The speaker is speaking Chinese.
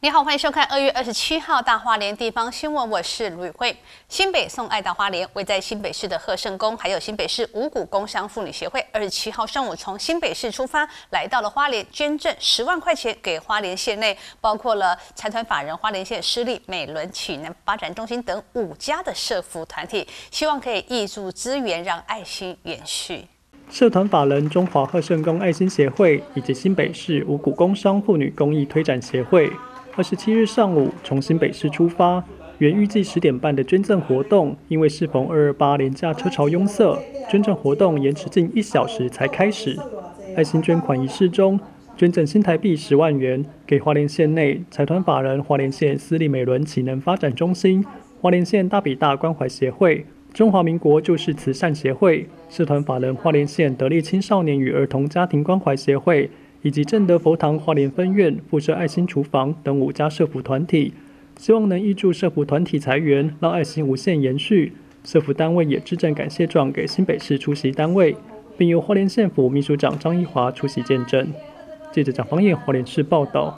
你好，欢迎收看二月二十七号大花莲地方新闻，我是卢宇慧。新北送爱大花莲，位在新北市的贺圣宫，还有新北市五股工商妇女协会，二十七号上午从新北市出发，来到了花莲，捐赠十万块钱给花莲县内，包括了财团法人花莲县私立美伦启能发展中心等五家的社福团体，希望可以挹注资源，让爱心延续。社团法人中华贺圣宫爱心协会以及新北市五股工商妇女公益推展协会。二十七日上午从新北市出发，原预计十点半的捐赠活动，因为适逢二二八廉价车潮拥塞，捐赠活动延迟近一小时才开始。爱心捐款仪式中，捐赠新台币十万元给花莲县内财团法人花莲县私立美伦启能发展中心、花莲县大比大关怀协会、中华民国旧事慈善协会、社团法人花莲县得力青少年与儿童家庭关怀协会。以及正德佛堂花莲分院附设爱心厨房等五家社福团体，希望能挹注社福团体裁员，让爱心无限延续。社福单位也致赠感谢状给新北市出席单位，并由花莲县府秘书长张一华出席见证。记者蒋方燕花莲市报道。